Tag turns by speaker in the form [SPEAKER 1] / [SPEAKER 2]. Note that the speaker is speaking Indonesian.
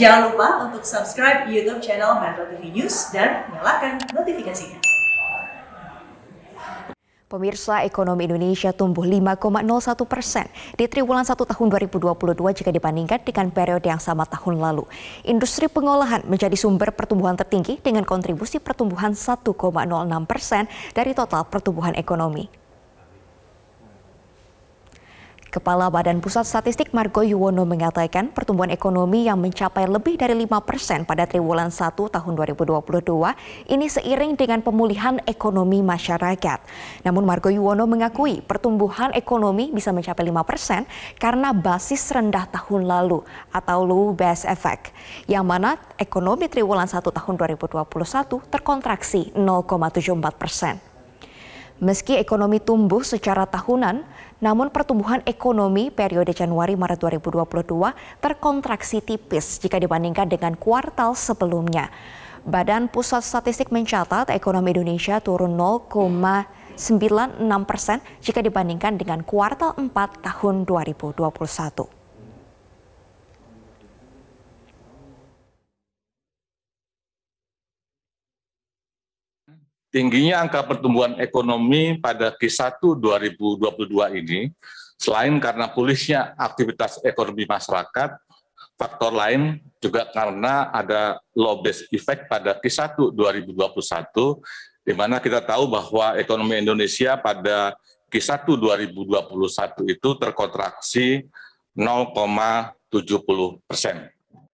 [SPEAKER 1] Jangan lupa untuk subscribe YouTube channel Metro TV News dan nyalakan notifikasinya.
[SPEAKER 2] Pemirsa ekonomi Indonesia tumbuh 5,01 persen di triwulan 1 tahun 2022 jika dibandingkan dengan periode yang sama tahun lalu. Industri pengolahan menjadi sumber pertumbuhan tertinggi dengan kontribusi pertumbuhan 1,06 persen dari total pertumbuhan ekonomi. Kepala Badan Pusat Statistik Margo Yuwono mengatakan pertumbuhan ekonomi yang mencapai lebih dari 5 persen pada triwulan 1 tahun 2022 ini seiring dengan pemulihan ekonomi masyarakat. Namun Margo Yuwono mengakui pertumbuhan ekonomi bisa mencapai 5 persen karena basis rendah tahun lalu atau low base effect, yang mana ekonomi triwulan 1 tahun 2021 terkontraksi 0,74 persen. Meski ekonomi tumbuh secara tahunan, namun pertumbuhan ekonomi periode Januari-Maret 2022 terkontraksi tipis jika dibandingkan dengan kuartal sebelumnya. Badan Pusat Statistik mencatat ekonomi Indonesia turun 0,96 persen jika dibandingkan dengan kuartal 4 tahun 2021.
[SPEAKER 3] Tingginya angka pertumbuhan ekonomi pada Q1 2022 ini, selain karena pulihnya aktivitas ekonomi masyarakat, faktor lain juga karena ada low base effect pada Q1 2021, di mana kita tahu bahwa ekonomi Indonesia pada Q1 2021 itu terkontraksi 0,70 persen.